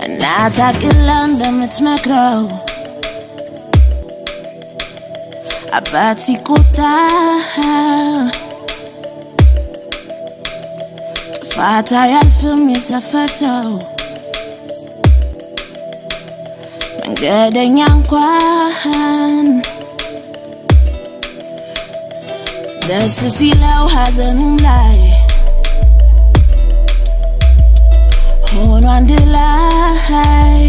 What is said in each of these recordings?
እናት አቅላ እንደምትመክረው አባት ሲቆጣ ጥፋት አያልፍም የሰፈር ሰው። መንገደኛ እንኳን ደስ ሲለው ሐዘኑም ላይ ሆኖ አንድ ላይ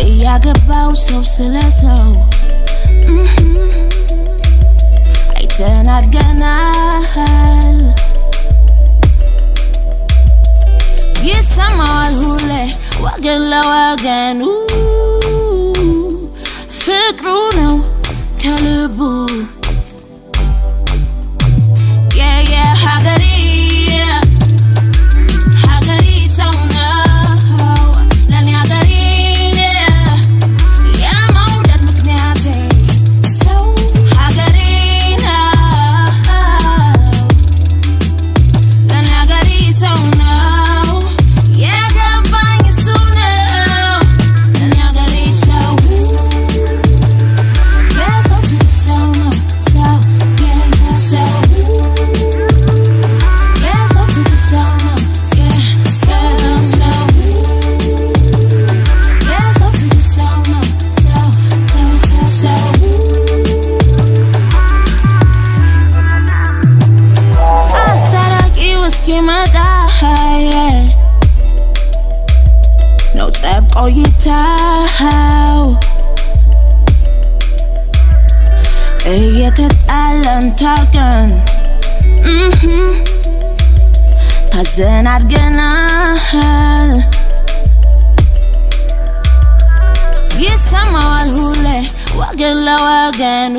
እያገባው ሰው ስለ ሰው አይተን አድገናል። oyitao Egyetet ellentargan mm -hmm. Ta zenárgen áll Yes, I'm all who lay, walking low again,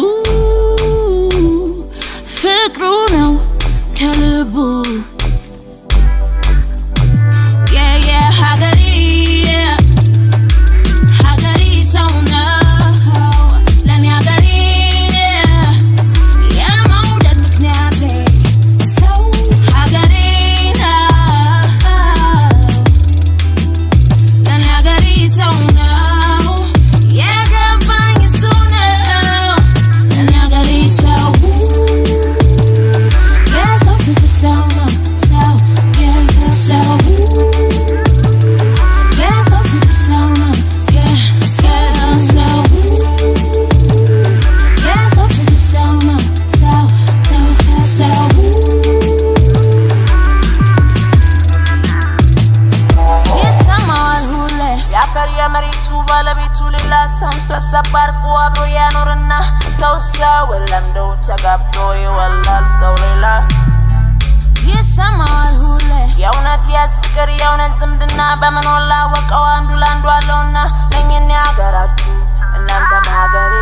የመሬቱ ባለቤቱ ሌላ ሰው ሰብሰብ አርቆ አብሮ ያኖርና ሰው ሲያወላ እንደው ተጋብቶ ይወላል ሰው ሌላ። ይሰማል ሁሌ የእውነት የዝ ፍቅር የእውነት ዝምድና በምን ወላ ወቀው አንዱ ለአንዱ አለውና ነኝን ያገራችሁ እናንተም ሀገሬ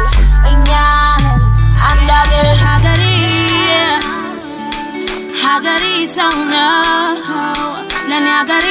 እኛን አንድ ሀገሬ ሀገሬ ሰው ነው ሀገሬ